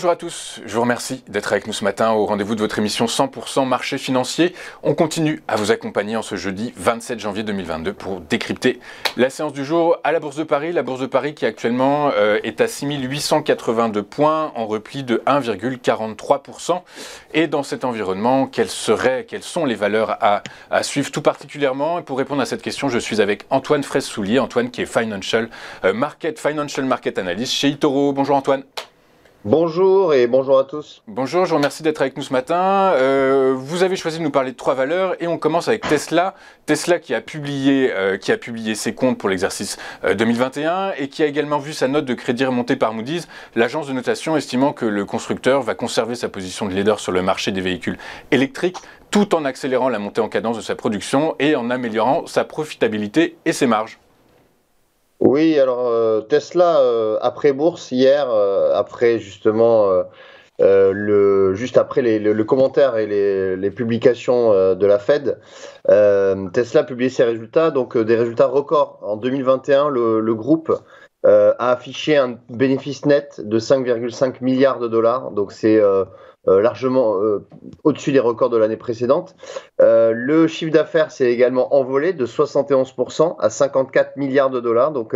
bonjour à tous. Je vous remercie d'être avec nous ce matin au rendez-vous de votre émission 100% marché financier. On continue à vous accompagner en ce jeudi 27 janvier 2022 pour décrypter la séance du jour à la Bourse de Paris. La Bourse de Paris qui actuellement euh, est à 6882 points en repli de 1,43%. Et dans cet environnement, quelles seraient, quelles sont les valeurs à, suivre? Tout particulièrement Et pour répondre à cette question, je suis avec Antoine Fraisse-Soulier. Antoine qui est Financial euh, Market, Financial Market Analyst chez Itoro. Bonjour Antoine. Bonjour et bonjour à tous. Bonjour, je vous remercie d'être avec nous ce matin. Euh, vous avez choisi de nous parler de trois valeurs et on commence avec Tesla. Tesla qui a publié, euh, qui a publié ses comptes pour l'exercice 2021 euh, et qui a également vu sa note de crédit remonter par Moody's, l'agence de notation estimant que le constructeur va conserver sa position de leader sur le marché des véhicules électriques tout en accélérant la montée en cadence de sa production et en améliorant sa profitabilité et ses marges. Oui, alors euh, Tesla, euh, après bourse, hier, euh, après justement, le, juste après les, le, commentaire et les, les publications de la Fed, Tesla a publié ses résultats, donc des résultats records. En 2021, le, le groupe a affiché un bénéfice net de 5,5 milliards de dollars, donc c'est euh, largement euh, au-dessus des records de l'année précédente. Euh, le chiffre d'affaires s'est également envolé de 71% à 54 milliards de dollars. Donc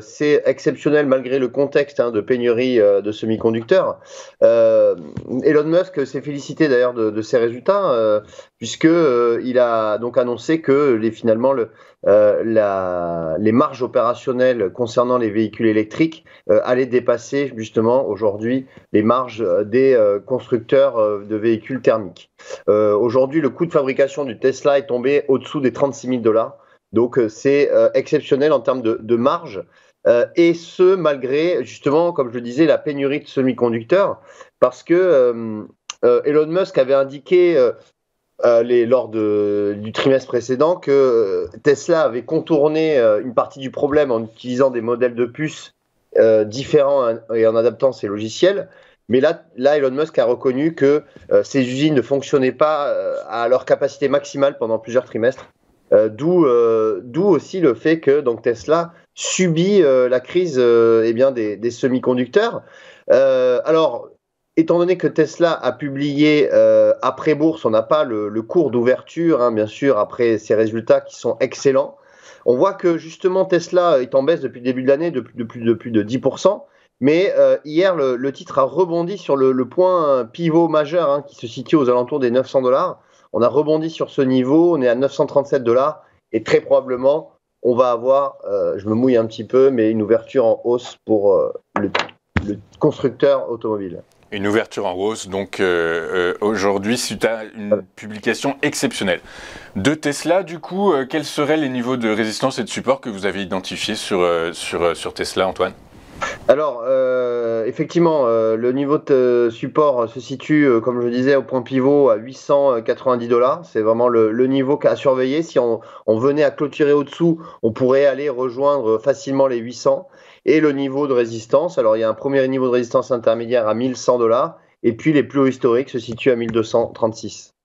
c'est exceptionnel malgré le contexte hein, de pénurie de semi-conducteurs. Elon Musk s'est félicité d'ailleurs de, de, ces résultats puisque il a donc annoncé que les, finalement le, la, les marges opérationnelles concernant les véhicules électriques allaient dépasser justement aujourd'hui les marges des constructeurs euh, de véhicules thermiques. Euh, aujourd'hui, le coût de fabrication du Tesla est tombé au-dessous des 36 000 dollars. Donc euh, c'est exceptionnel en termes de, marge. et ce, malgré, justement, comme je le disais, la pénurie de semi-conducteurs, parce que Elon Musk avait indiqué les, lors du trimestre précédent que Tesla avait contourné une partie du problème en utilisant des modèles de puces différents et en adaptant ses logiciels. Mais là, Elon Musk a reconnu que euh, ces usines ne fonctionnaient pas euh, à leur capacité maximale pendant plusieurs trimestres. Euh, d'où aussi le fait que donc, Tesla subit la crise eh des, des semi-conducteurs. alors, étant donné que Tesla a publié après bourse, on n'a pas le, cours d'ouverture, hein, bien sûr, après ces résultats qui sont excellents. On voit que justement Tesla est en baisse depuis le début de l'année de, de, plus de plus de 10%. Mais euh, hier, le, titre a rebondi sur le, point pivot majeur hein, qui se situe aux alentours des 900 dollars. On a rebondi sur ce niveau, on est à 937 dollars et très probablement, on va avoir, euh, je me mouille un petit peu, mais une ouverture en hausse pour euh, le, constructeur automobile. Une ouverture en hausse, donc aujourd'hui, suite à une publication exceptionnelle. De Tesla, du coup, quels seraient les niveaux de résistance et de support que vous avez identifiés sur Tesla, Antoine? Alors, euh, effectivement, euh, le niveau de support se situe, euh, comme je disais, au point pivot à 890 dollars. C'est vraiment le, niveau à surveiller. Si on, venait à clôturer au-dessous, on pourrait aller rejoindre facilement les 800. Et le niveau de résistance, alors il y a un premier niveau de résistance intermédiaire à 1100 dollars. Et puis les plus hauts historiques se situent à 1236.